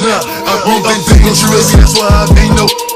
I'm moving things, you that's why I ain't no.